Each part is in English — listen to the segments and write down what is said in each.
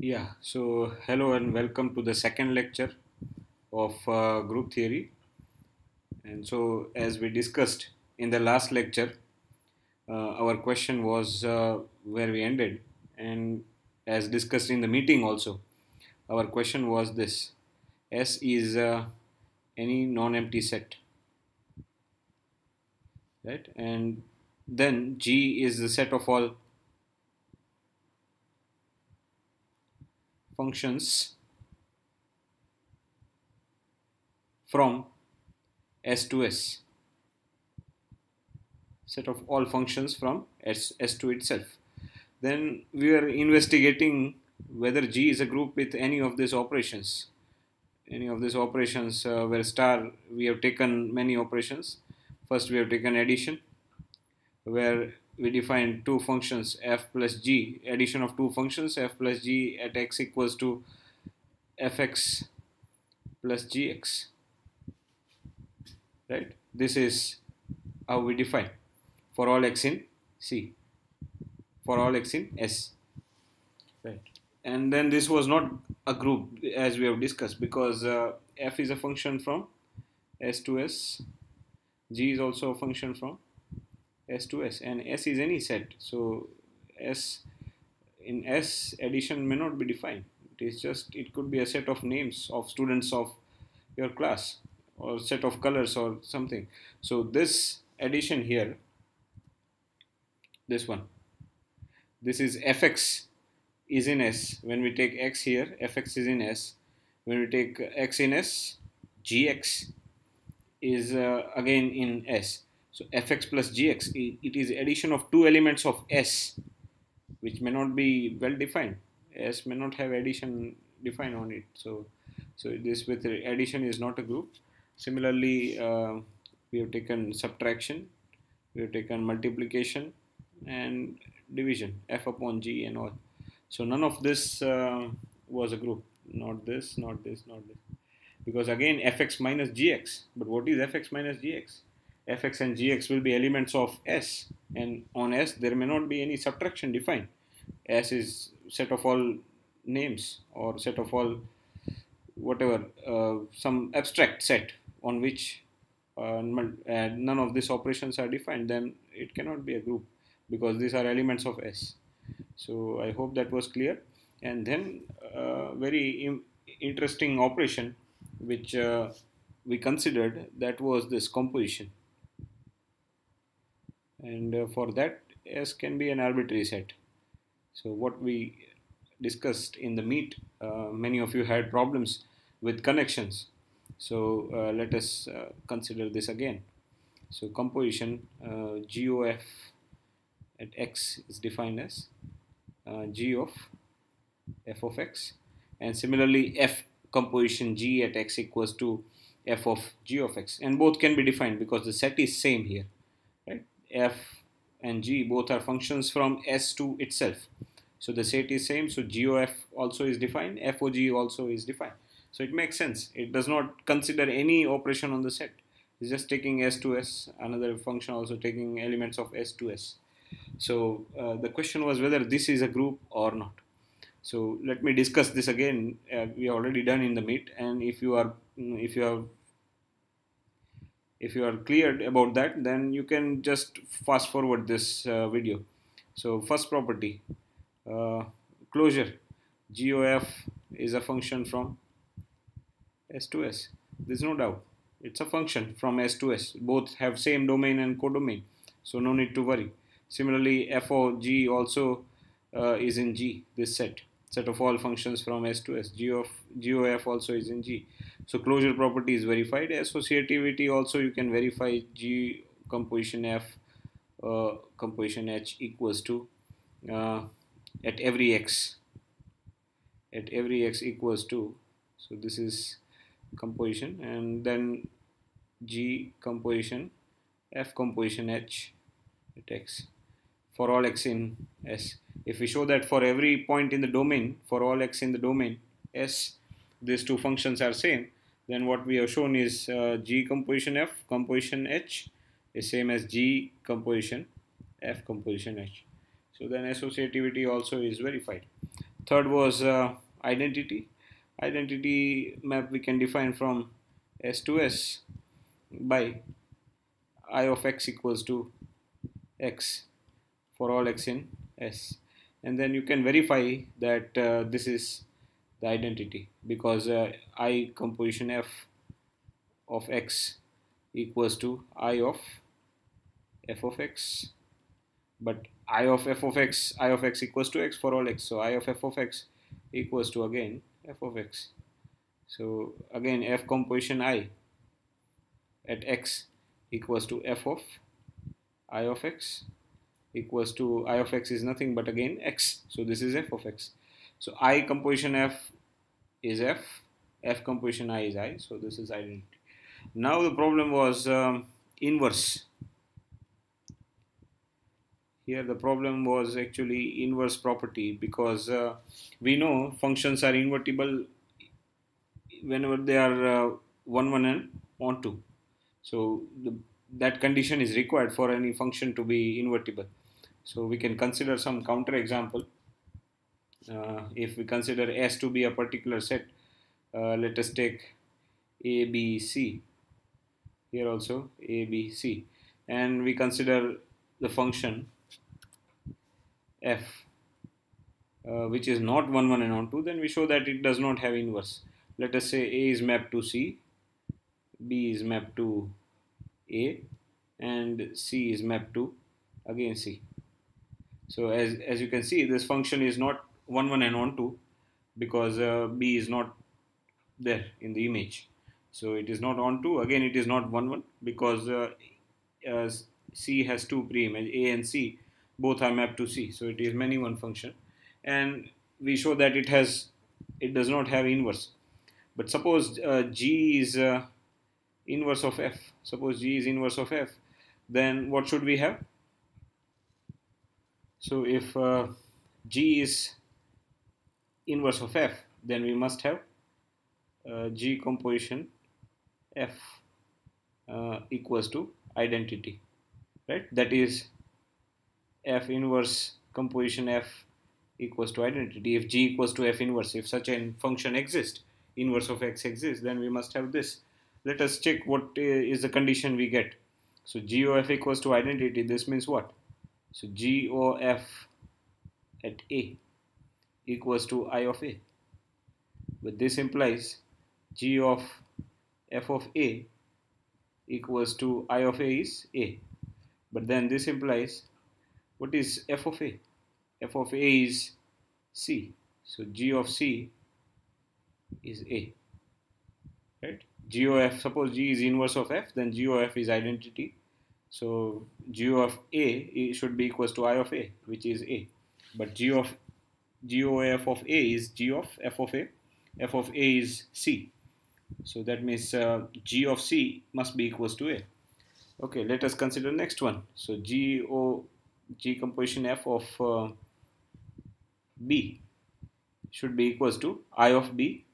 Yeah, so hello and welcome to the second lecture of uh, group theory. And so, as we discussed in the last lecture, uh, our question was uh, where we ended, and as discussed in the meeting also, our question was this S is uh, any non empty set, right? And then G is the set of all functions from S to S. Set of all functions from S, S2 itself. Then we are investigating whether G is a group with any of these operations. Any of these operations uh, where star we have taken many operations. First we have taken addition where we define two functions f plus g, addition of two functions f plus g at x equals to fx plus gx. Right? This is how we define for all x in C, for all x in S. Right? And then this was not a group as we have discussed because uh, f is a function from S to S, g is also a function from S to S and S is any set. So S in S addition may not be defined. It is just it could be a set of names of students of your class or set of colors or something. So this addition here, this one, this is fx is in S. When we take x here, fx is in S. When we take x in S, gx is uh, again in S. So fx plus gx, it is addition of two elements of s, which may not be well defined. S may not have addition defined on it. So, so this with addition is not a group. Similarly, uh, we have taken subtraction, we have taken multiplication and division, f upon g and all. So none of this uh, was a group. Not this, not this, not this. Because again, fx minus gx. But what is fx minus gx? Fx and gx will be elements of S and on S there may not be any subtraction defined. S is set of all names or set of all whatever uh, some abstract set on which uh, none of these operations are defined then it cannot be a group because these are elements of S. So I hope that was clear and then uh, very interesting operation which uh, we considered that was this composition and uh, for that S can be an arbitrary set. So what we discussed in the meet, uh, many of you had problems with connections. So uh, let us uh, consider this again. So composition uh, GOF at x is defined as uh, G of f of x and similarly f composition G at x equals to f of g of x and both can be defined because the set is same here f and g both are functions from S2 itself. So the set is same. So GOF also is defined. FOG also is defined. So it makes sense. It does not consider any operation on the set. It's just taking S to S. Another function also taking elements of S to S. So uh, the question was whether this is a group or not. So let me discuss this again. Uh, we already done in the meet. And if you are if you have if you are cleared about that then you can just fast forward this uh, video. So first property uh, closure. GOF is a function from S to S. There's no doubt. It's a function from S to S. Both have same domain and codomain. So no need to worry. Similarly FOG also uh, is in G this set. Set of all functions from S to S. G of GOF also is in G so closure property is verified. Associativity also you can verify G composition F uh, composition H equals to uh, at every X at every X equals to so this is composition and then G composition F composition H at X for all X in S. If we show that for every point in the domain for all X in the domain S these two functions are same then what we have shown is uh, G composition F composition H is same as G composition F composition H. So then associativity also is verified. third was uh, identity identity map we can define from s to s by i of x equals to x for all x in s and then you can verify that uh, this is the identity. Because uh, i composition f of x equals to i of f of x. But i of f of x i of x equals to x for all x. So i of f of x equals to again f of x. So again f composition i at x equals to f of i of x equals to i of x is nothing but again x. So this is f of x so i composition f is f f composition i is i. So this is identity. Now the problem was um, inverse. Here the problem was actually inverse property because uh, we know functions are invertible whenever they are uh, 1 1 and onto so the, that condition is required for any function to be invertible. So we can consider some counter example if we consider S to be a particular set uh, let us take A B C. Here also a b c. And we consider the function f uh, which is not 1 1 and onto then we show that it does not have inverse. Let us say a is mapped to c b is mapped to a and c is mapped to again c. So as, as you can see this function is not 1 1 and onto because uh, b is not there in the image so it is not onto. Again, it is not 1 1 because uh, uh, C has two pre-image A and C both are mapped to C. So it is many one function, and we show that it has it does not have inverse. But suppose uh, G is uh, inverse of F. Suppose G is inverse of F, then what should we have? So if uh, G is inverse of F, then we must have uh, G composition f uh, equals to identity right? That is f inverse composition f equals to identity. If g equals to f inverse if such a function exists inverse of x exists then we must have this. Let us check what is the condition we get. So g of f equals to identity this means what? So g of f at a equals to i of a. But this implies g of f of a equals to i of a is a. But then this implies what is f of a? F of a is c. So g of c is a. Right? G of f suppose g is inverse of f then g of f is identity. So g of a should be equals to i of a which is a. But g of g of f of a is g of f of a f of a is c so that means uh, g of c must be equals to a. Okay, let us consider next one. So g o g composition f of uh, b should be equals to i of b,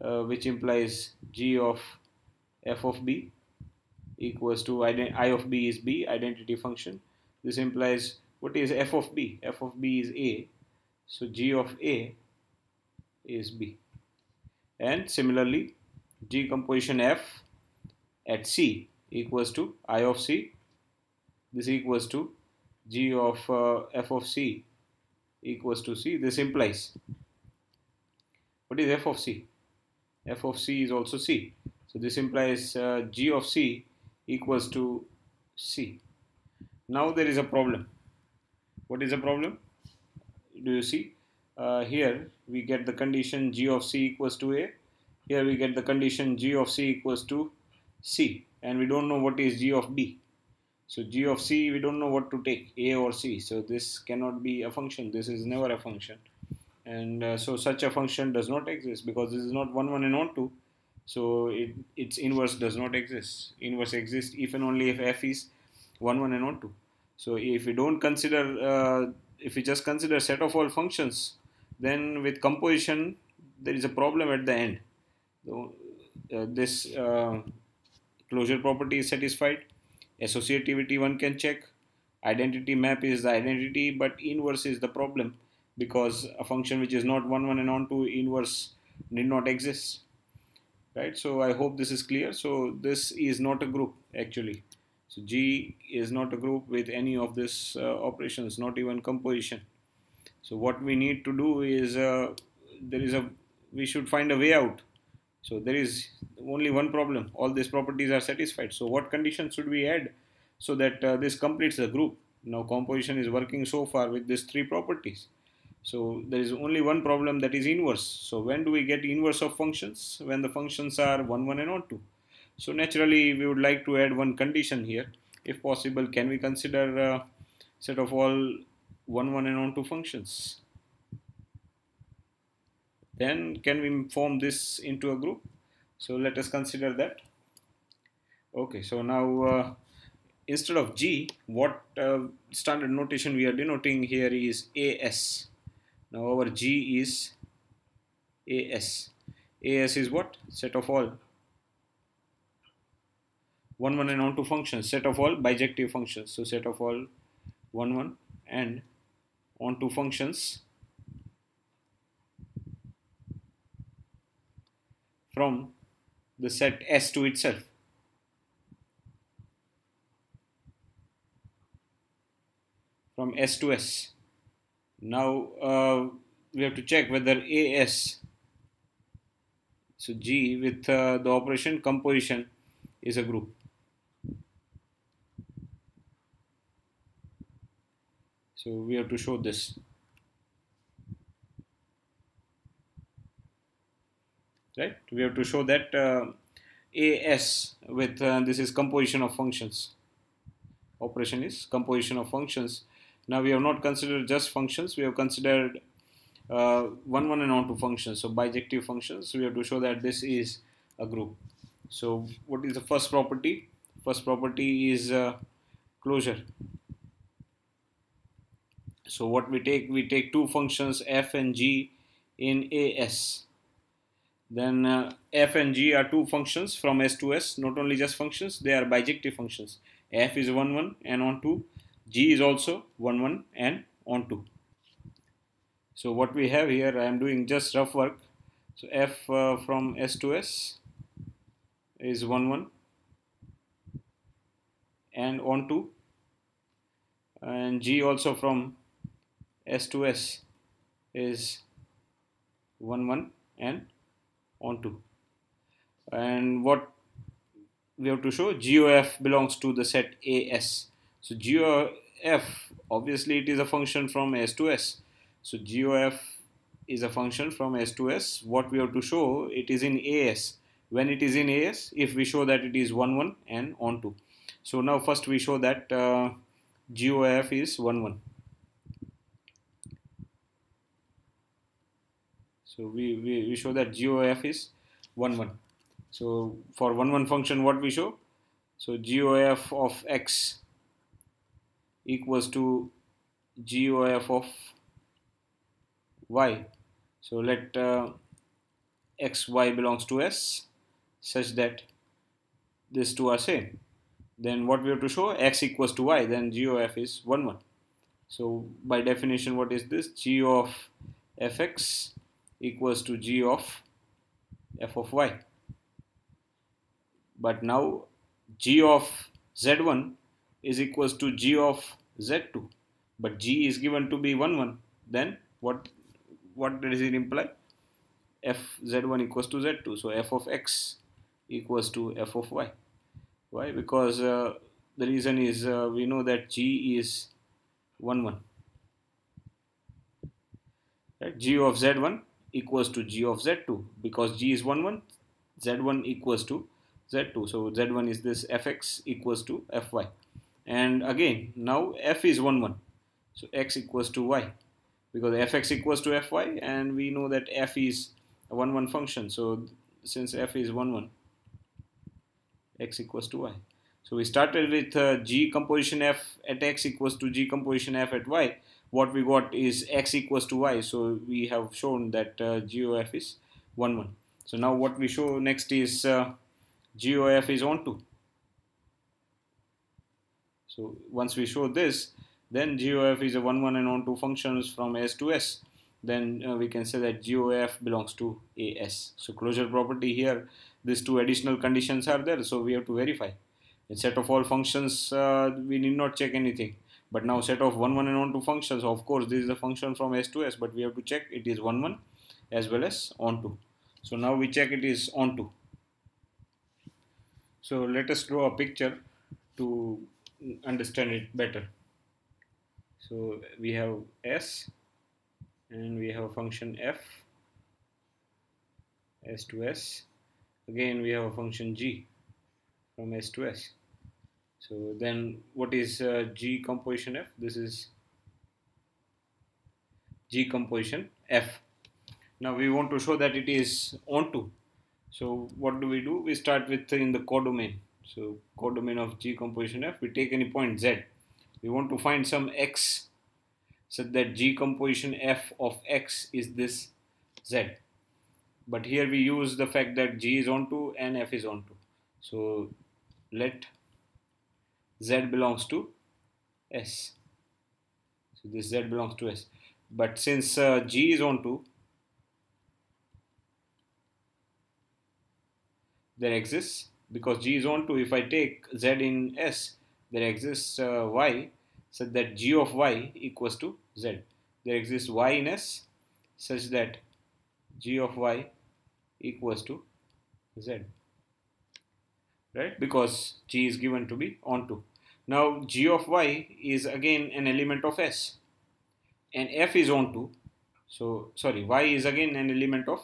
uh, which implies g of f of b equals to i of b is b identity function. This implies what is f of b? f of b is a, so g of a is b. And similarly G composition F at C equals to I of C. This equals to G of uh, F of C equals to C. This implies. What is F of C? F of C is also C. So this implies uh, G of C equals to C. Now there is a problem. What is the problem do you see? Uh, here we get the condition g of c equals to a. Here we get the condition g of c equals to c. And we don't know what is g of b so g of c we don't know what to take a or c. So this cannot be a function. This is never a function. And uh, so such a function does not exist because this is not 1 1 and onto so it, its inverse does not exist. Inverse exists if and only if f is 1 1 and onto so if we don't consider uh, if we just consider set of all functions then with composition there is a problem at the end. So, uh, this uh, closure property is satisfied. Associativity one can check. Identity map is the identity but inverse is the problem because a function which is not 1 1 and on onto inverse need not exist. Right? So I hope this is clear. So this is not a group actually so G is not a group with any of these uh, operations not even composition so what we need to do is uh, there is a we should find a way out so there is only one problem all these properties are satisfied so what conditions should we add so that uh, this completes the group now composition is working so far with these three properties so there is only one problem that is inverse. So when do we get inverse of functions? When the functions are 1, 1 and onto. So naturally we would like to add one condition here. If possible, can we consider a set of all 1, 1 and onto functions? Then can we form this into a group? So let us consider that. Okay, so now uh, instead of G, what uh, standard notation we are denoting here is AS now our G is AS. AS is what? Set of all 1 1 and on to functions, set of all bijective functions. So set of all 1 1 and on to functions from the set S to itself. From S to S. Now uh, we have to check whether AS, so G with uh, the operation composition is a group. So we have to show this. Right? We have to show that uh, AS with uh, this is composition of functions. Operation is composition of functions now we have not considered just functions, we have considered uh, one one and on to functions. So bijective functions, we have to show that this is a group. So what is the first property? First property is uh, closure. So what we take, we take two functions f and g in AS. Then uh, f and g are two functions from S to S, not only just functions, they are bijective functions. f is 1 1 and on to G is also 1 1 and onto. So what we have here I am doing just rough work. So F uh, from S to S is 1 1 and onto and G also from S to S is 1 1 and onto and what we have to show GOF belongs to the set AS so GOF, obviously it is a function from S to S. So GOF is a function from S to S. What we have to show, it is in AS. When it is in AS, if we show that it is 1, 1 and onto. So now first we show that uh, GOF is 1, 1. So we, we, we show that GOF is 1, 1. So for 1, 1 function, what we show? So GOF of x equals to GOF of y. So let uh, x, y belongs to S such that these two are same. Then what we have to show x equals to y, then GOF is 1, 1. So by definition, what is this? G of fx equals to g of f of y. But now g of z1 is equals to g of z2 but g is given to be 1 1 then what what does it imply? F z1 equals to z2 so f of x equals to f of y. Why? Because uh, the reason is uh, we know that g is 1 1 right? g of z1 equals to g of z2 because g is 1 1 z1 equals to z2 so z1 is this fx equals to fy and again now f is 1 1 so x equals to y because fx equals to fy and we know that f is a 1 1 function. So since f is 1 1 x equals to y. So we started with uh, g composition f at x equals to g composition f at y what we got is x equals to y so we have shown that uh, gof is 1 1 so now what we show next is uh, gof is onto so once we show this, then GOF is a 1 1 and onto functions from S to S then uh, we can say that GOF belongs to AS. So closure property here, these two additional conditions are there, so we have to verify. In set of all functions, uh, we need not check anything. But now set of 1, 1 and onto functions, of course this is a function from S to S, but we have to check it is 1, 1 as well as onto. So now we check it is onto. So let us draw a picture to understand it better. So we have S and we have a function f s to s again we have a function g from s to s so then what is uh, g composition f? This is g composition f. Now we want to show that it is onto so what do we do? We start with in the codomain. So codomain of g composition f we take any point z. We want to find some x such that G composition f of x is this Z. But here we use the fact that G is onto and f is onto. So let Z belongs to S. So this Z belongs to S. But since uh, G is on onto, there exists because G is on onto if I take Z in S there exists uh, Y such that g of y equals to z. There exists y in S such that g of y equals to z. Right? Because g is given to be onto. Now g of y is again an element of S and f is onto. So sorry, y is again an element of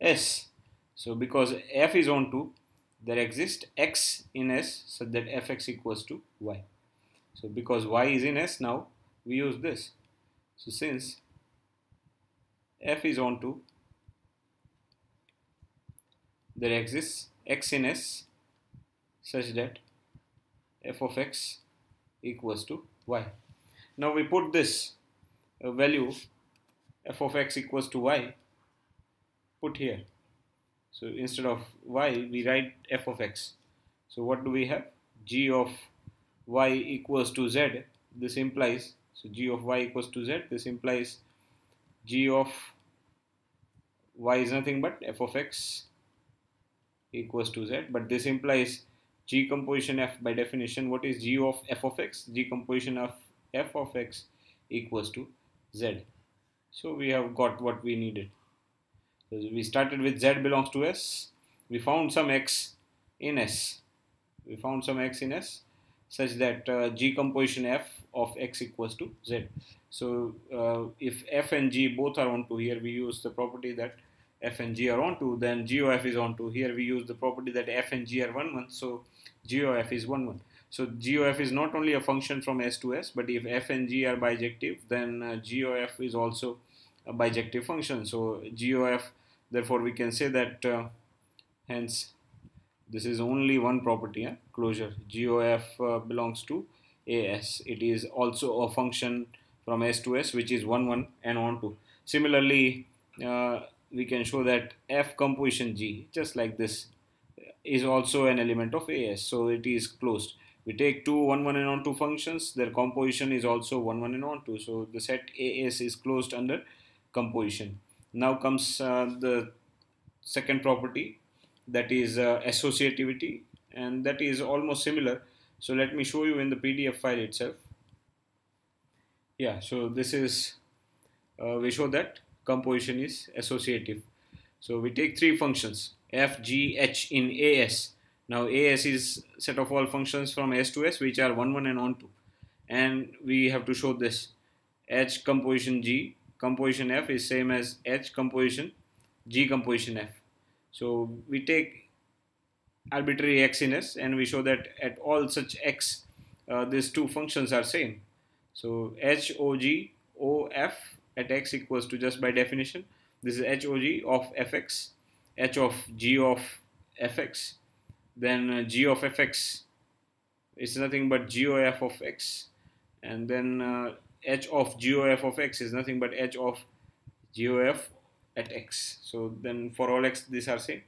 S. So because f is onto, there exists x in S such that fx equals to y. So because y is in S now, we use this. So since f is onto, there exists x in S such that f of x equals to y. Now we put this uh, value f of x equals to y put here. So instead of y we write f of x. So what do we have? g of y equals to z, this implies, so g of y equals to z, this implies g of y is nothing but f of x equals to z, but this implies g composition f by definition, what is g of f of x? g composition of f of x equals to z. So we have got what we needed. So we started with z belongs to s, we found some x in s, we found some x in s, such that uh, g composition f of x equals to z. So uh, if f and g both are onto here, we use the property that f and g are onto, then g of f is onto. Here we use the property that f and g are 1 1, so g of f is 1 1. So g of f is not only a function from s to s, but if f and g are bijective, then uh, g of f is also a bijective function. So g of f, therefore we can say that uh, hence this is only one property eh? closure gof uh, belongs to as it is also a function from s to s which is 1 1 and on to similarly uh, we can show that f composition g just like this is also an element of as so it is closed. We take two 1 1 and onto functions their composition is also 1 1 and onto so the set as is closed under composition. Now comes uh, the second property that is uh, associativity and that is almost similar. So let me show you in the PDF file itself. Yeah so this is uh, we show that composition is associative. So we take three functions f g h in as now as is set of all functions from s to s which are 1 1 and on to and we have to show this. H composition g composition f is same as h composition g composition f. So we take arbitrary x in S and we show that at all such x, uh, these two functions are same. So h o g o f at x equals to just by definition, this is h o g of fx, h of g of fx, then uh, g of fx is nothing but g o f of x, and then uh, h of g o f of x is nothing but h of g of f at x. So then for all x these are same.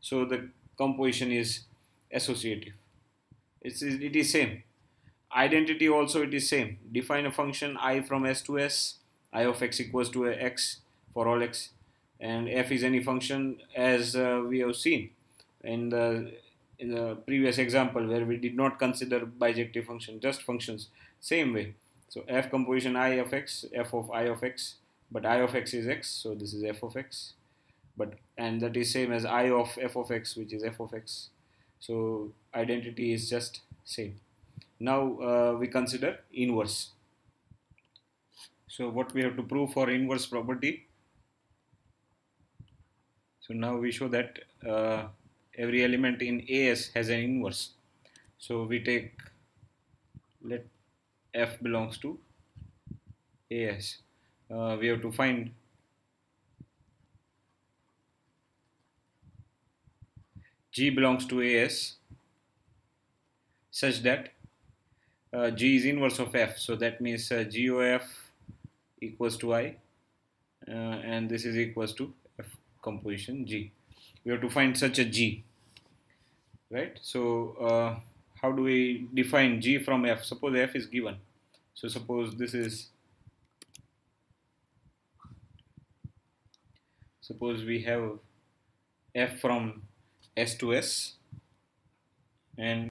So the composition is associative. It's, it is same. identity also it is same define a function i from s to s i of x equals to x for all x and f is any function as uh, we have seen in the in the previous example where we did not consider bijective function just functions same way so f composition i of x f of i of x but i of x is x so this is f of x but and that is same as i of f of x which is f of x so identity is just same now uh, we consider inverse. So what we have to prove for inverse property. So now we show that uh, every element in AS has an inverse. So we take let F belongs to AS. Uh, we have to find G belongs to AS such that uh, G is inverse of F. So that means uh, G of F equals to I uh, and this is equals to composition G. We have to find such a G, right? So uh, how do we define G from F? Suppose F is given. So suppose this is, suppose we have F from S to S and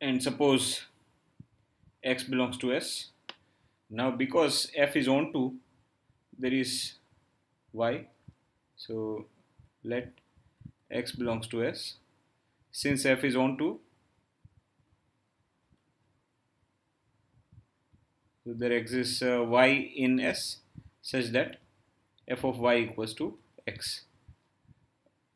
and suppose x belongs to s now because f is onto there is y. So let x belongs to s. Since f is onto so there exists uh, y in s such that f of y equals to x.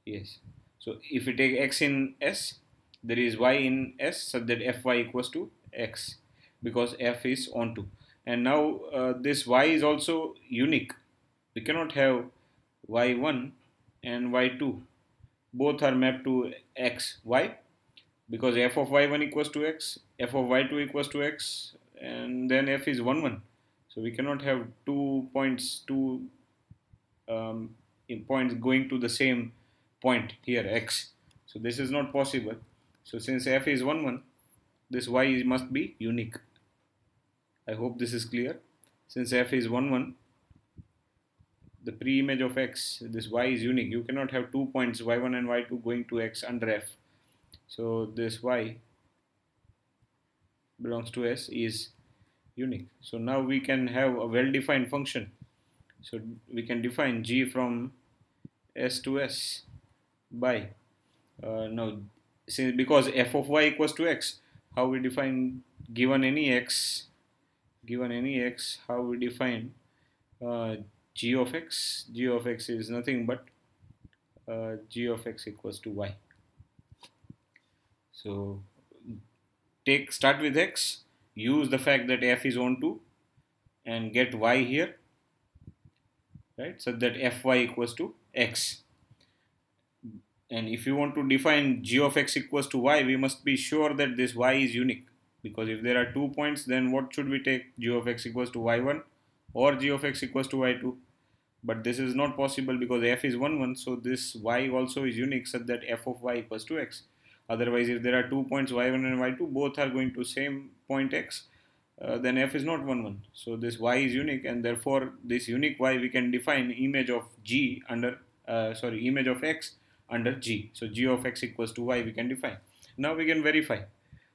Yes. So if we take x in s there is y in S such that fy equals to x because f is onto and now uh, this y is also unique we cannot have y1 and y2 both are mapped to x y because f of y1 equals to x f of y2 equals to x and then f is 1 1 so we cannot have two points two um, points going to the same point here x so this is not possible so since f is 1, 1, this y must be unique. I hope this is clear. Since f is 1, 1, the pre-image of x, this y is unique. You cannot have two points y1 and y2 going to x under f. So this y belongs to s is unique. So now we can have a well-defined function. So we can define g from s to s by uh, now since because f of y equals to x how we define given any x given any x how we define uh, g of x g of x is nothing but uh, g of x equals to y. So take start with x use the fact that f is on onto and get y here right? So that fy equals to x. And if you want to define g of x equals to y we must be sure that this y is unique. Because if there are two points then what should we take? G of x equals to y1 or g of x equals to y2 but this is not possible because f is 1 1 so this y also is unique such that f of y equals to x otherwise if there are two points y1 and y2 both are going to same point x uh, then f is not 1 1 so this y is unique and therefore this unique y we can define image of g under uh, sorry image of x under g. So g of x equals to y we can define. Now we can verify.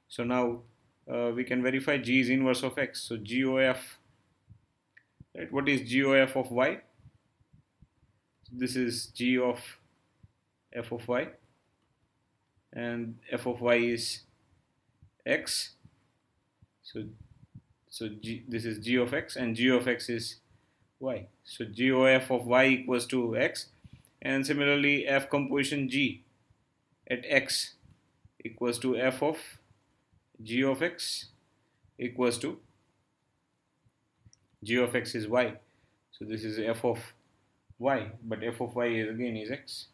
So now uh, we can verify g is inverse of x. So GOF, right? What is GOF of y? This is g of f of y and f of y is x. So so g, this is g of x and g of x is y. So GOF of y equals to x and similarly f composition g at x equals to f of g of x equals to g of x is y. So this is f of y but f of y is again is x.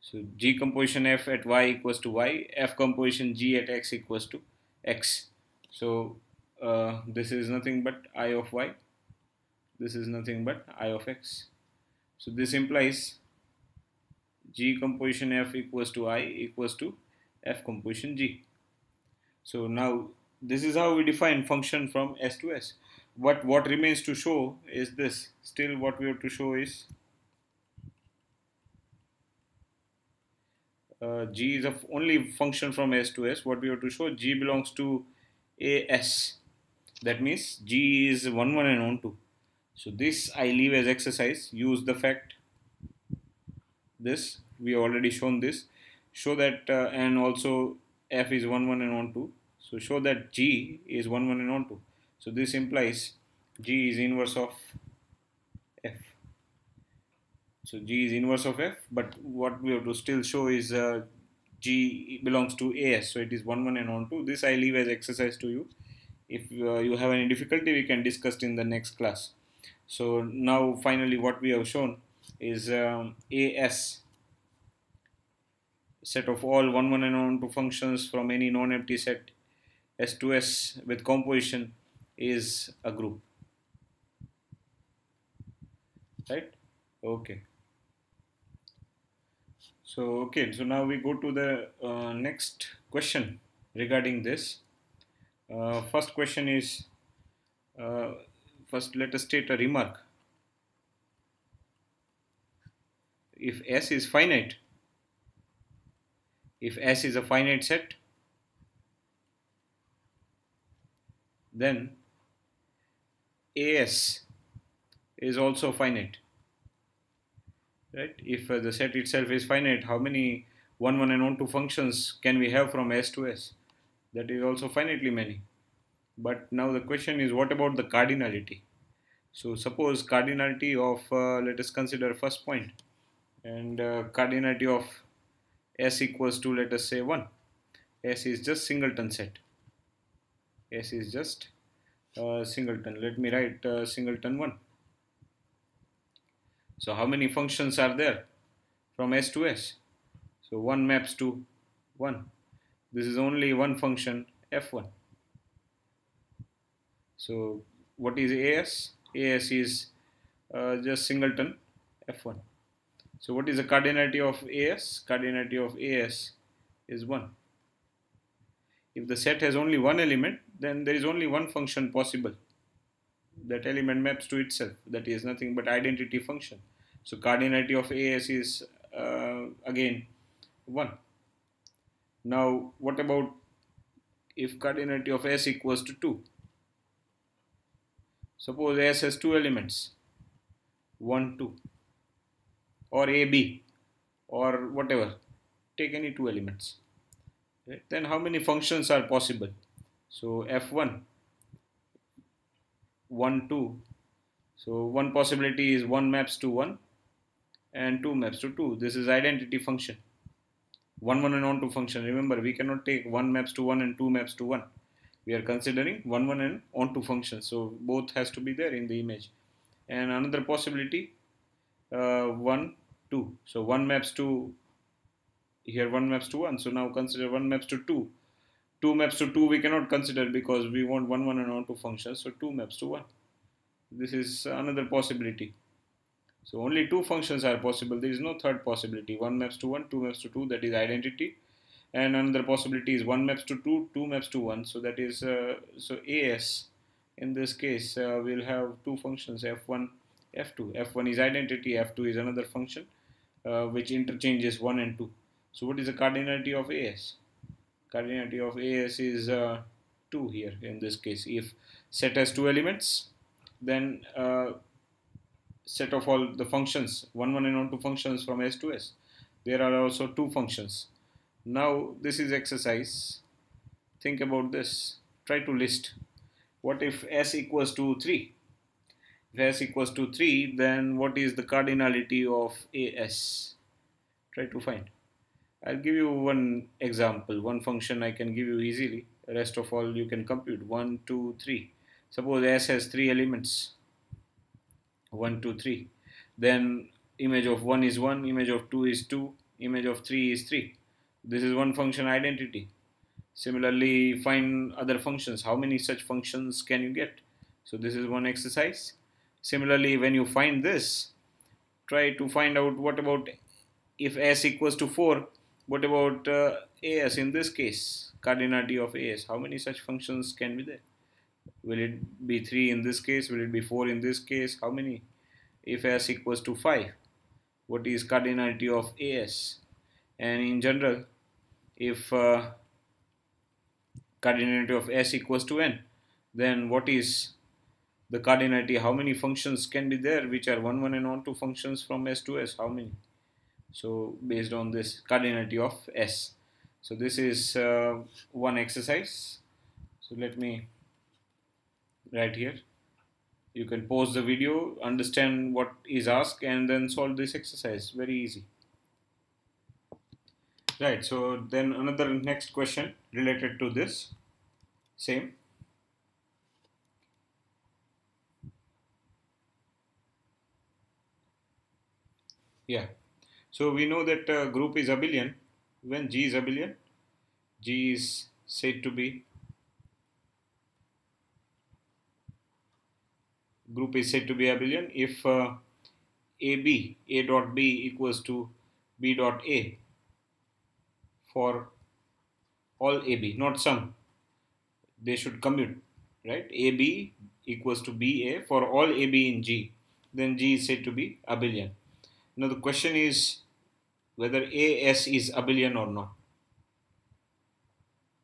So g composition f at y equals to y f composition g at x equals to x. So uh, this is nothing but i of y. This is nothing but i of x. So this implies G composition F equals to I equals to F composition G. So now this is how we define function from S to S. What what remains to show is this. Still what we have to show is uh, G is a only function from S to S. What we have to show G belongs to AS. That means G is 1 1 and 1 2. So this I leave as exercise. Use the fact this we already shown this show that uh, and also f is 1 1 and 1 2 so show that g is 1 1 and 1 2 so this implies g is inverse of f. So g is inverse of f but what we have to still show is uh, g belongs to as so it is 1 1 and 1 2 this i leave as exercise to you. If uh, you have any difficulty we can discuss in the next class. So now finally what we have shown is um, as set of all 1 1 and 1 2 functions from any non-empty set S to S with composition is a group. Right? Okay. So okay so now we go to the uh, next question regarding this. Uh, first question is uh, first let us state a remark. If S is finite if S is a finite set, then AS is also finite. Right? If uh, the set itself is finite, how many 1, 1 and 1, 2 functions can we have from S to S? That is also finitely many. But now the question is what about the cardinality? So suppose cardinality of, uh, let us consider first point and uh, cardinality of s equals to let us say 1 s is just singleton set s is just uh, singleton. Let me write uh, singleton 1 so how many functions are there from s to s? So 1 maps to 1 this is only one function f1 so what is as as is uh, just singleton f1 so what is the cardinality of AS? Cardinality of AS is 1. If the set has only one element, then there is only one function possible. That element maps to itself. That is nothing but identity function. So cardinality of AS is uh, again 1. Now what about if cardinality of S equals to 2? Suppose S has two elements, 1, 2 or AB or whatever. Take any two elements. Then how many functions are possible? So F1, 1, 2. So one possibility is 1 maps to 1 and 2 maps to 2. This is identity function. 1, 1 and 1, 2 function. Remember, we cannot take 1 maps to 1 and 2 maps to 1. We are considering 1, 1 and onto functions. So both has to be there in the image. And another possibility, uh, 1 2 so 1 maps to here 1 maps to 1 so now consider 1 maps to 2 2 maps to 2 we cannot consider because we want 1 1 and 1 2 functions so 2 maps to 1 this is another possibility. So only two functions are possible there is no third possibility. 1 maps to 1 2 maps to 2 that is identity. And another possibility is 1 maps to 2 2 maps to 1 so that is uh, so as in this case uh, we'll have two functions f1 f2 f1 is identity f2 is another function uh, which interchanges 1 and 2. So what is the cardinality of AS? Cardinality of AS is uh, 2 here in this case. If set has two elements, then uh, set of all the functions, 1, 1 and 1, 2 functions from S to S. There are also two functions. Now this is exercise. Think about this. Try to list. What if S equals to 3? If s equals to 3, then what is the cardinality of as? Try to find. I'll give you one example, one function I can give you easily. Rest of all you can compute. 1, 2, 3. Suppose S has 3 elements. 1, 2, 3. Then image of 1 is 1, image of 2 is 2, image of 3 is 3. This is one function identity. Similarly, find other functions. How many such functions can you get? So this is one exercise. Similarly, when you find this, try to find out what about if s equals to 4, what about uh, as in this case? cardinality of AS. How many such functions can be there? Will it be 3 in this case? Will it be 4 in this case? How many? If S equals to 5, what is cardinality of AS? And in general, if uh, cardinality of S equals to N, then what is the cardinality? How many functions can be there which are 1, 1 and 1, 2 functions from S to S? How many? So based on this cardinality of S. So this is uh, one exercise. So let me write here. You can pause the video, understand what is asked and then solve this exercise. Very easy. Right, so then another next question related to this. Same. Yeah. So we know that uh, group is abelian when G is abelian. G is said to be group is said to be abelian if uh, AB A dot B equals to B dot A for all AB, not some They should commute, right? AB equals to BA for all AB in G. Then G is said to be abelian. Now the question is whether AS is abelian or not.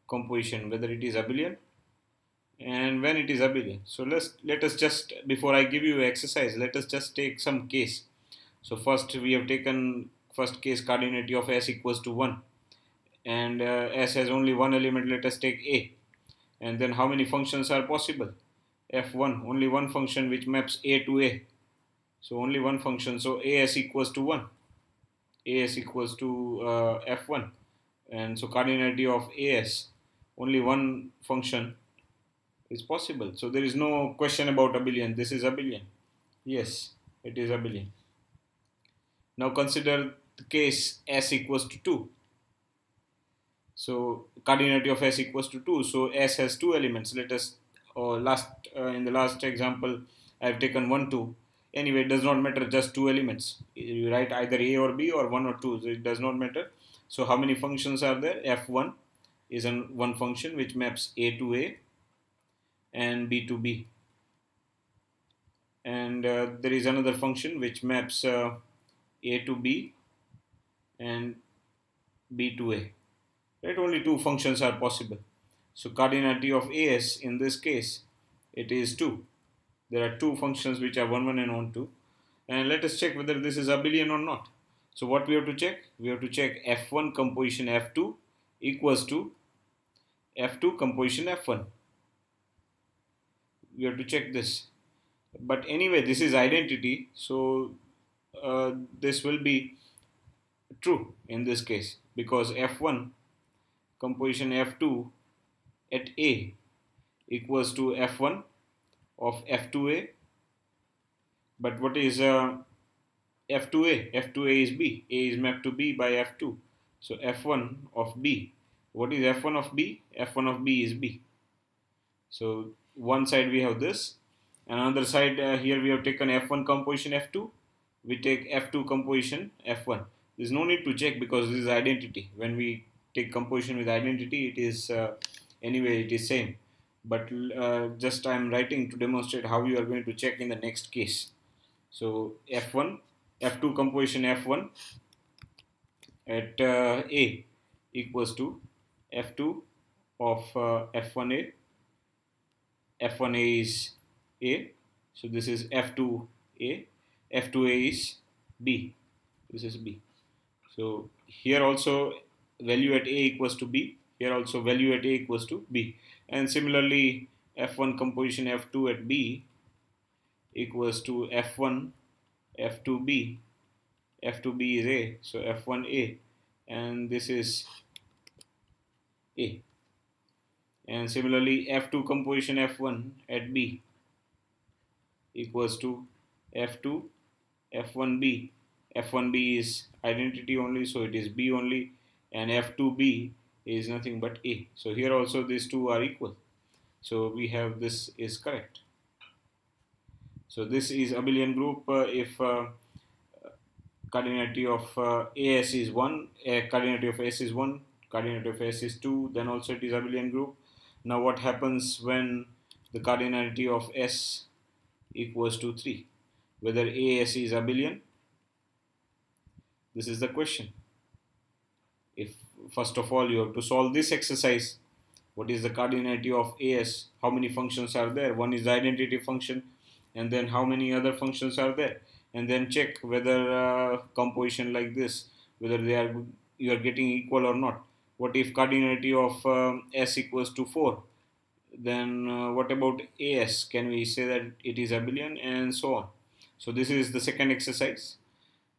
Composition, whether it is abelian and when it is abelian. So let's let us just before I give you exercise, let us just take some case. So first we have taken first case cardinality of S equals to 1 and uh, S has only one element, let us take A. And then how many functions are possible? F1, only one function which maps A to A. So only one function, so AS equals to 1 as equals to uh, f1 and so cardinality of as only one function is possible. So there is no question about abelian this is abelian yes it is abelian now consider the case s equals to 2 so cardinality of s equals to 2 so s has two elements. Let us or last uh, in the last example i have taken 1 2 anyway it does not matter just two elements. You write either a or b or one or two so it does not matter. So how many functions are there? F1 is an one function which maps a to a and b to b. And uh, there is another function which maps uh, a to b and b to a. Right? Only two functions are possible. So cardinality of as in this case it is 2 there are two functions which are 1 1 and 1 2 and let us check whether this is abelian or not. So what we have to check? We have to check f1 composition f2 equals to f2 composition f1 we have to check this. But anyway this is identity. So uh, this will be true in this case. Because f1 composition f2 at a equals to f1 of F2A. But what is uh, F2A? F2A is B. A is mapped to B by F2. So F1 of B. What is F1 of B? F1 of B is B. So one side we have this. And another side uh, here we have taken F1 composition F2. We take F2 composition F1. There's no need to check because this is identity. When we take composition with identity, it is uh, anyway it is same but uh, just I'm writing to demonstrate how you are going to check in the next case. So F1, F2 composition F1 at uh, A equals to F2 of uh, F1A. F1A is A, so this is F2A. F2A is B. This is B. So here also value at A equals to B. Here also value at A equals to B and similarly f1 composition f2 at b equals to f1 f2b f2b is a so f1a and this is a. And similarly f2 composition f1 at b equals to f2 f1b f1b is identity only so it is b only. And f2b is nothing but A. So here also these two are equal. So we have this is correct. So this is abelian group uh, if uh, cardinality of uh, AS is 1, uh, cardinality of S is 1, cardinality of S is 2 then also it is abelian group now what happens when the cardinality of S equals to 3 whether AS is abelian this is the question if first of all you have to solve this exercise. What is the cardinality of AS how many functions are there? One is the identity function and then how many other functions are there? And then check whether uh, composition like this whether they are you are getting equal or not. What if cardinality of um, s equals to 4 then uh, what about as can we say that it is abelian and so on. So this is the second exercise.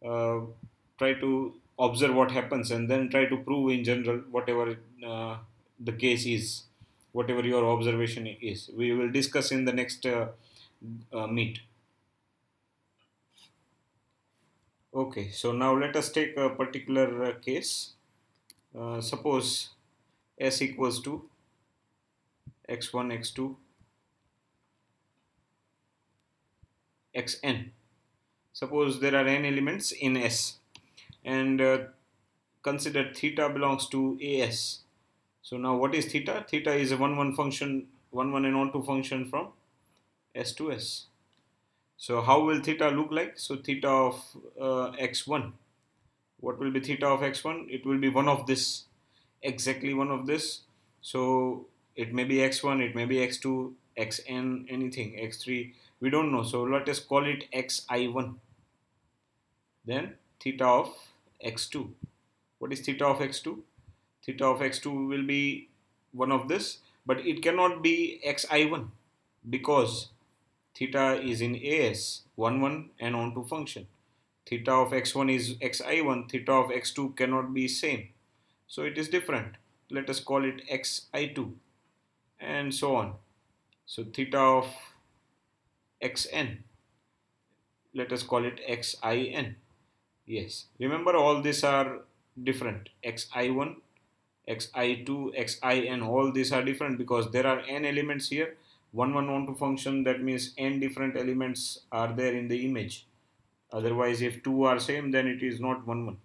Uh, try to observe what happens and then try to prove in general whatever uh, the case is whatever your observation is. We will discuss in the next uh, uh, meet. Okay so now let us take a particular uh, case. Uh, suppose s equals to x1 x2 xn suppose there are n elements in s and uh, consider theta belongs to as so now what is theta? Theta is a one one function one one and onto function from s to s. So how will theta look like? So theta of uh, x1 what will be theta of x1 it will be one of this exactly one of this. So it may be x1 it may be x2 xn anything x3 we don't know. So let us call it xi1 then theta of x2 what is theta of x2 theta of x2 will be one of this but it cannot be xi1 because theta is in as 1 1 and onto function. Theta of x1 is xi1 theta of x2 cannot be same. So it is different. Let us call it xi2 and so on. So theta of xn. Let us call it xin yes. Remember all these are different. Xi1 xi2 xin all these are different because there are n elements here. One one one to function that means n different elements are there in the image. Otherwise if two are same then it is not 1 1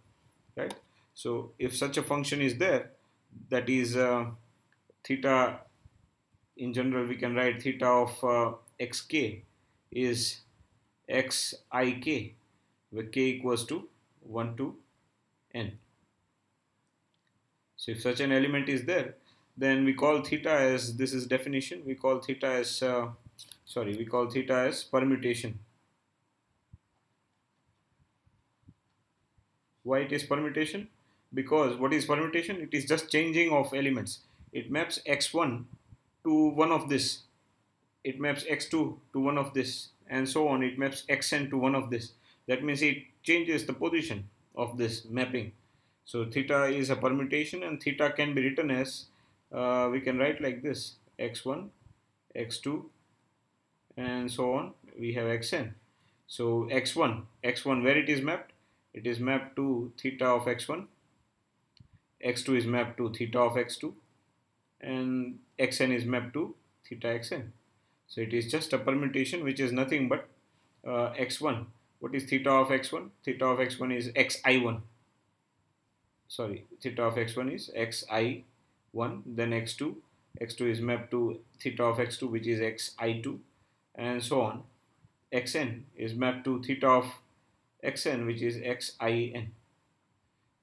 right? So if such a function is there that is uh, theta in general we can write theta of uh, xk is xik where k equals to 1 to n. So if such an element is there then we call theta as this is definition we call theta as uh, sorry we call theta as permutation. Why it is permutation? Because what is permutation? It is just changing of elements. It maps x1 to one of this. It maps x2 to one of this. And so on it maps xn to one of this that means it changes the position of this mapping. So theta is a permutation and theta can be written as uh, we can write like this x1 x2 and so on. We have xn. So x1 x1 where it is mapped? It is mapped to theta of x1 x2 is mapped to theta of x2 and xn is mapped to theta xn. So it is just a permutation which is nothing but uh, x1 what is theta of x1 theta of x1 is xi1 sorry theta of x1 is xi1 then x2 x2 is mapped to theta of x2 which is xi2 and so on. Xn is mapped to theta of xn which is xin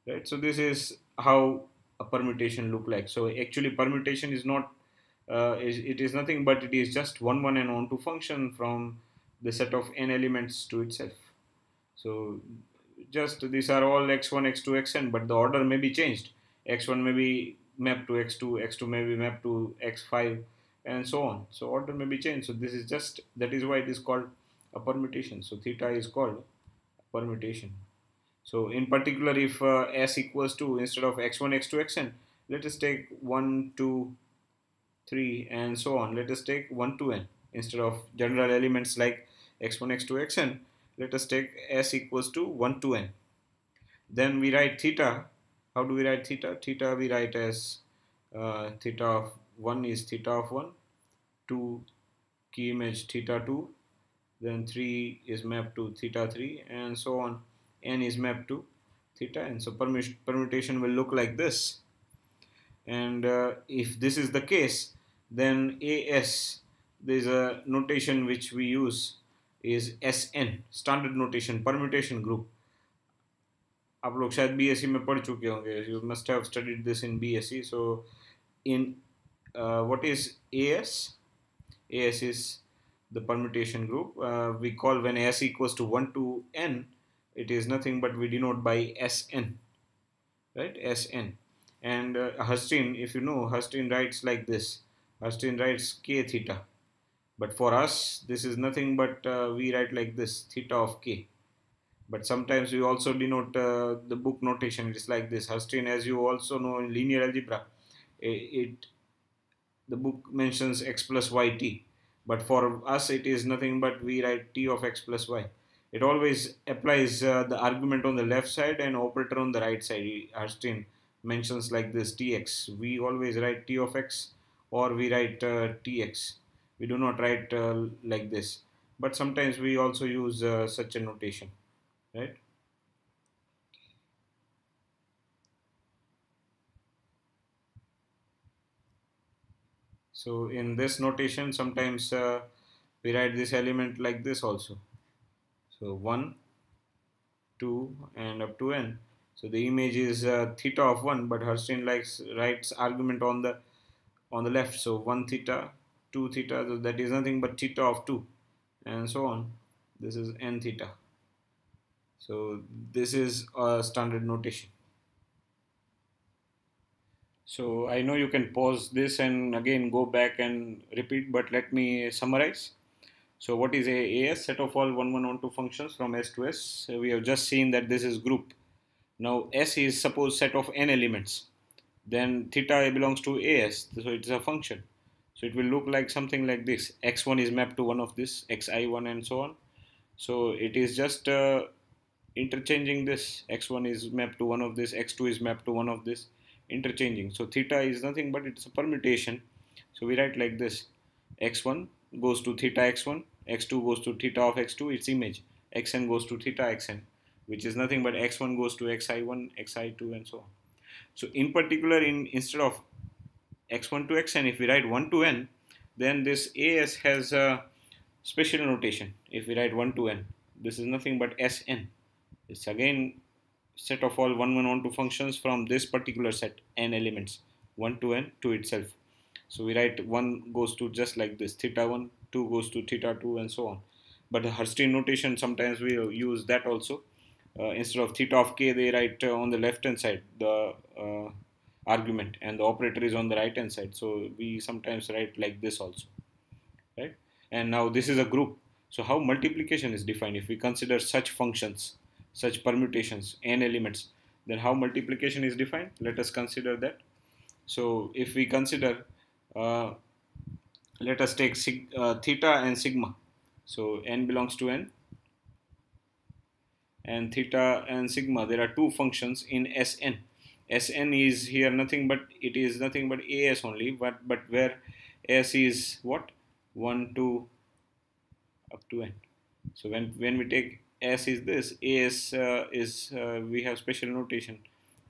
right? So this is how a permutation look like. So actually permutation is not uh, is, it is nothing but it is just one one and onto function from the set of n elements to itself so just these are all x1 x2 xn but the order may be changed x1 may be mapped to x2 x2 may be mapped to x5 and so on so order may be changed so this is just that is why it is called a permutation so theta is called permutation. So in particular, if uh, s equals to instead of x1, x2, xn, let us take 1, 2, 3 and so on. Let us take 1 to n instead of general elements like x1, x2, xn. Let us take s equals to 1 to n. Then we write theta. How do we write theta? Theta we write as uh, theta of 1 is theta of 1, 2 key image theta 2 then 3 is mapped to theta 3 and so on n is mapped to theta and so permutation will look like this and uh, if this is the case then as there's a notation which we use is SN standard notation permutation group? आप लोग शायद studied में पढ़ चुके होंगे। In uh, what is A s? A s studied this the permutation group. Uh, we call when s equals to 1 to n it is nothing but we denote by sn right? Sn and uh, Herstein if you know Herstein writes like this. Herstein writes k theta. But for us, this is nothing but uh, we write like this, theta of k. But sometimes we also denote uh, the book notation. It is like this. Herstein as you also know in linear algebra it, it, the book mentions x plus y t. But for us it is nothing but we write t of x plus y. It always applies uh, the argument on the left side and operator on the right side. Herstein mentions like this tx we always write t of x or we write uh, tx we do not write uh, like this but sometimes we also use uh, such a notation right? So in this notation, sometimes uh, we write this element like this also. So 1, 2 and up to n. So the image is uh, theta of 1 but Herstein likes writes argument on the on the left. So 1 theta, 2 theta, so that is nothing but theta of 2 and so on. This is n theta. So this is a standard notation. So I know you can pause this and again go back and repeat, but let me summarize. So what is a AS? Set of all 1, 1, 1, 2 functions from S to S. We have just seen that this is group. Now S is suppose set of n elements. Then theta belongs to AS, so it's a function. So it will look like something like this. x1 is mapped to one of this, xi1 and so on. So it is just uh, interchanging this. X1 is mapped to one of this x2 is mapped to one of this. Interchanging. So theta is nothing but it's a permutation. So we write like this. X1 goes to theta x1 x2 goes to theta of x2 its image. Xn goes to theta xn which is nothing but x1 goes to xi1 xi2 and so on. So in particular in instead of x1 to xn if we write 1 to n then this as has a special notation if we write 1 to n. This is nothing but sn it's again set of all 1 1 1 2 functions from this particular set n elements. 1 to n to itself. So we write 1 goes to just like this theta 1 2 goes to theta 2 and so on. But the Herstein notation sometimes we use that also. Uh, instead of theta of k they write uh, on the left hand side the uh, argument and the operator is on the right hand side. So we sometimes write like this also right? And now this is a group. So how multiplication is defined? If we consider such functions such permutations n elements then how multiplication is defined? Let us consider that. So if we consider uh, let us take uh, theta and sigma. So n belongs to n and theta and sigma there are two functions in sn sn is here nothing but it is nothing but as only but but where s is what 1 2 up to n so when when we take S is this, AS uh, is, uh, we have special notation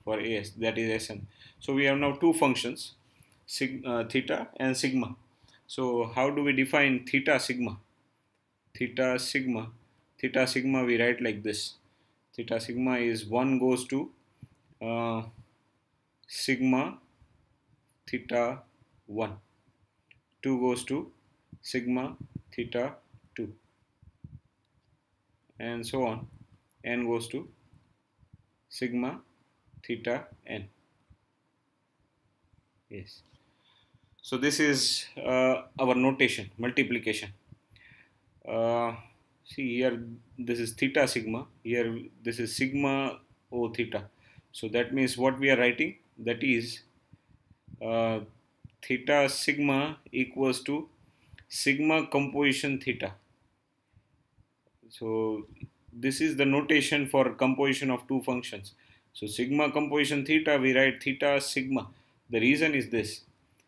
for AS, that is Sn. So we have now two functions, sig, uh, theta and sigma. So how do we define theta sigma? Theta sigma, theta sigma we write like this. Theta sigma is 1 goes to uh, sigma theta 1. 2 goes to sigma theta 2 and so on. N goes to sigma theta n. Yes. So this is uh, our notation multiplication. Uh, see here this is theta sigma. Here this is sigma o theta. So that means what we are writing that is uh, theta sigma equals to sigma composition theta so this is the notation for composition of two functions. So sigma composition theta, we write theta sigma. The reason is this.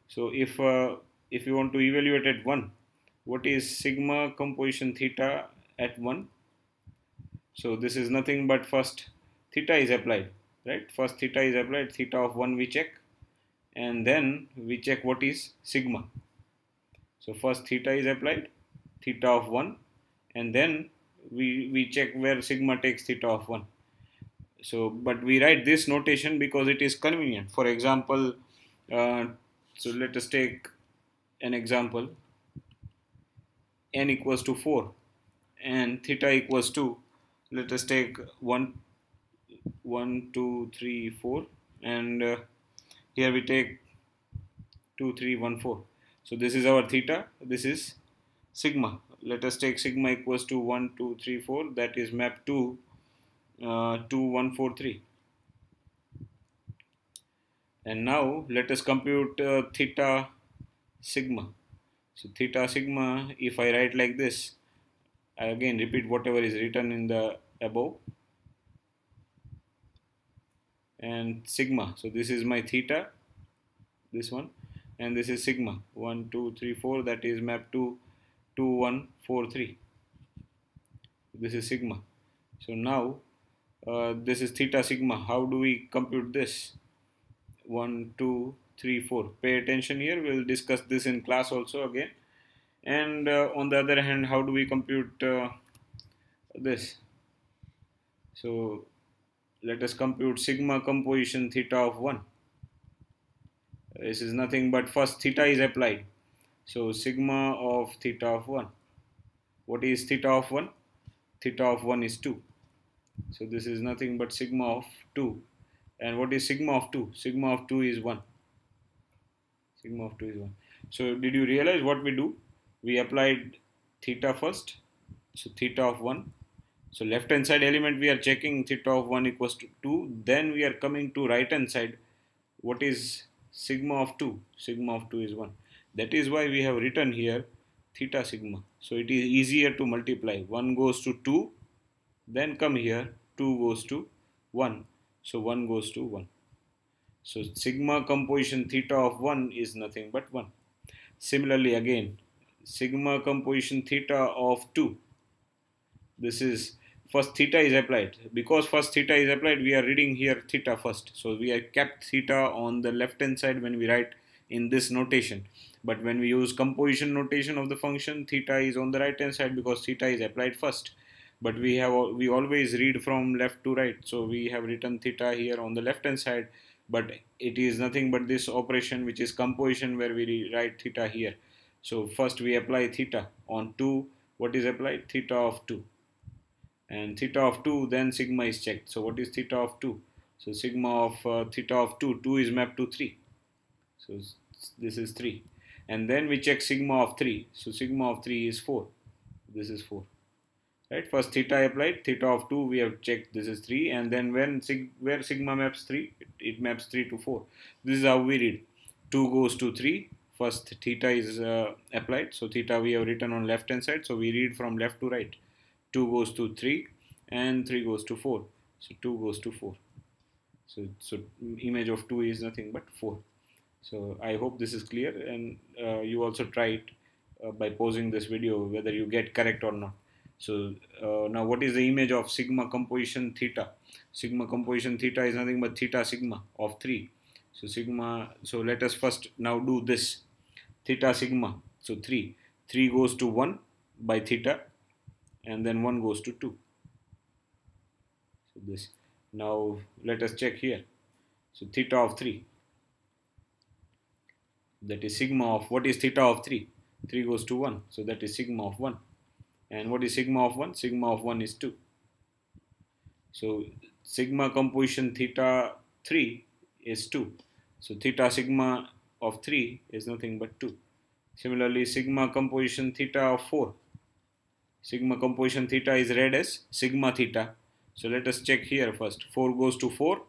So if uh, if you want to evaluate at 1, what is sigma composition theta at 1? So this is nothing but first theta is applied, right? First theta is applied, theta of 1 we check and then we check what is sigma. So first theta is applied theta of 1 and then we we check where sigma takes theta of 1 so but we write this notation because it is convenient. For example uh, so let us take an example. N equals to 4 and theta equals to let us take 1 1 2 3 4 and uh, here we take 2 3 1 4 so this is our theta. This is sigma. Let us take sigma equals to 1 2 3 4 that is map to uh, 2 1 4 3 and now let us compute uh, theta sigma. So theta sigma if I write like this I again repeat whatever is written in the above and sigma. So this is my theta this one and this is sigma. 1 2 3 4 that is map to 2 1 4 3 this is sigma. So now uh, this is theta sigma. How do we compute this? 1 2 3 4 pay attention here. We'll discuss this in class also again. And uh, on the other hand how do we compute uh, this? So let us compute sigma composition theta of 1 this is nothing but first theta is applied. So sigma of theta of 1 what is theta of 1 theta of 1 is 2 so this is nothing but sigma of 2 and what is sigma of 2 sigma of 2 is 1 sigma of 2 is 1 so did you realize what we do? We applied theta first. So theta of 1 so left hand side element we are checking theta of 1 equals to 2. Then we are coming to right hand side. What is sigma of 2? Sigma of 2 is 1. That is why we have written here theta sigma. So it is easier to multiply. 1 goes to 2. Then come here. 2 goes to 1. So 1 goes to 1. So sigma composition theta of 1 is nothing but 1. Similarly again sigma composition theta of 2 this is first theta is applied. Because first theta is applied we are reading here theta first. So we have kept theta on the left hand side when we write in this notation. But when we use composition notation of the function theta is on the right hand side because theta is applied first. But we have we always read from left to right. So we have written theta here on the left hand side but it is nothing but this operation which is composition where we write theta here. So first we apply theta on 2 what is applied? Theta of 2 and theta of 2 then sigma is checked. So what is theta of 2 so sigma of uh, theta of 2 2 is mapped to 3 so this is 3 and then we check sigma of 3 so sigma of 3 is 4 this is 4 right? First theta applied theta of 2 we have checked this is 3 and then when sig where sigma maps 3 it, it, maps 3 to 4 this is how we read. 2 goes to 3 first theta is uh, applied. So theta we have written on left hand side. So we read from left to right 2 goes to 3 and 3 goes to 4 so 2 goes to 4 so so image of 2 is nothing but 4 so I hope this is clear and uh, you also try it uh, by pausing this video whether you get correct or not. So uh, now what is the image of sigma composition theta? Sigma composition theta is nothing but theta sigma of 3 so sigma so let us first now do this. Theta sigma so 3 3 goes to 1 by theta and then 1 goes to 2 so this now let us check here. So theta of 3 that is sigma of what is theta of 3 3 goes to 1 so that is sigma of 1 and what is sigma of 1 sigma of 1 is 2 so sigma composition theta 3 is 2 so theta sigma of 3 is nothing but 2 similarly sigma composition theta of 4 sigma composition theta is read as sigma theta. So let us check here first. 4 goes to 4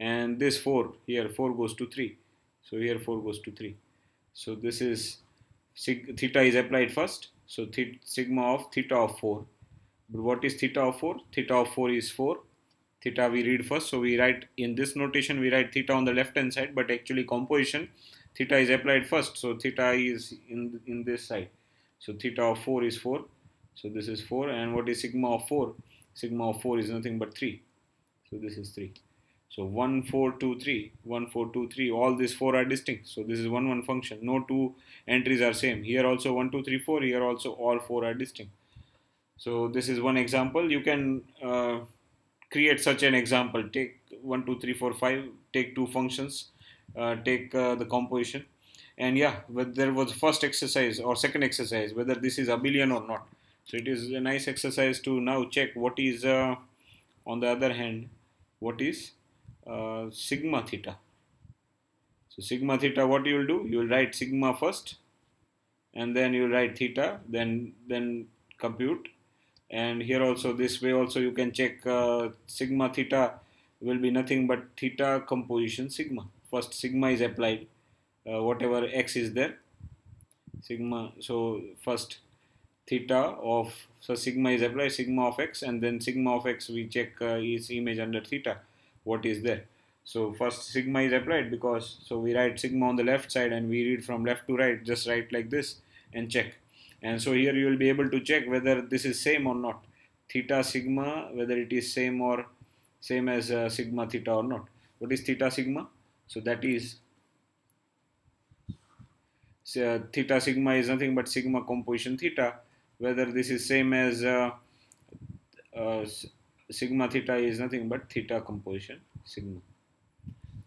and this 4 here 4 goes to 3 so here 4 goes to 3 so this is theta is applied first. So th sigma of theta of 4 but what is theta of 4 theta of 4 is 4 theta we read first. So we write in this notation we write theta on the left hand side but actually composition theta is applied first. So theta is in in this side. So theta of 4 is 4 so this is 4 and what is sigma of 4? Sigma of 4 is nothing but 3. So this is 3. So 1, 4, 2, 3, 1, 4, 2, 3, all these four are distinct. So this is one, one function. No two entries are same. Here also 1, 2, 3, 4, here also all four are distinct. So this is one example. You can uh, create such an example. Take 1, 2, 3, 4, 5, take two functions, uh, take uh, the composition. And yeah, there was first exercise or second exercise, whether this is abelian or not. So it is a nice exercise to now check what is, uh, on the other hand, what is uh, sigma theta. So sigma theta, what you will do? You will write sigma first, and then you write theta, then then compute. And here also this way also you can check uh, sigma theta will be nothing but theta composition sigma. First sigma is applied, uh, whatever x is there. Sigma. So first theta of so sigma is applied sigma of x and then sigma of x we check uh, is image under theta. What is there? So first sigma is applied because so we write sigma on the left side and we read from left to right just write like this and check. And so here you will be able to check whether this is same or not. Theta sigma whether it is same or same as uh, sigma theta or not. What is theta sigma? So that is uh, theta sigma is nothing but sigma composition theta whether this is same as uh, uh, sigma theta is nothing but theta composition sigma.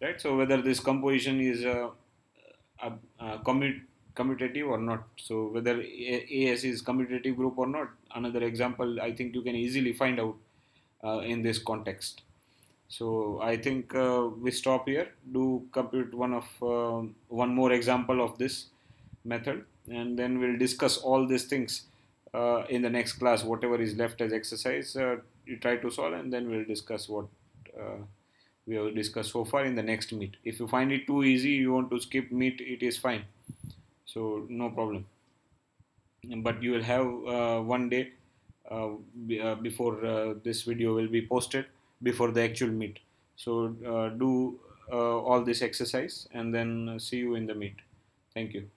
Right? So whether this composition is uh, uh, uh commut commutative or not. So whether AS is commutative group or not another example I think you can easily find out uh, in this context. So I think we stop here. Do compute one of one more example of this method and then we'll discuss all these things uh, in the next class whatever is left as exercise you try to solve and then we'll discuss what uh, we have discussed so far in the next meet. If you find it too easy, you want to skip meet, it is fine. So no problem. But you will have uh, one day uh, uh before uh, this video will be posted before the actual meet. So uh, do all this exercise and then see you in the meet. Thank you.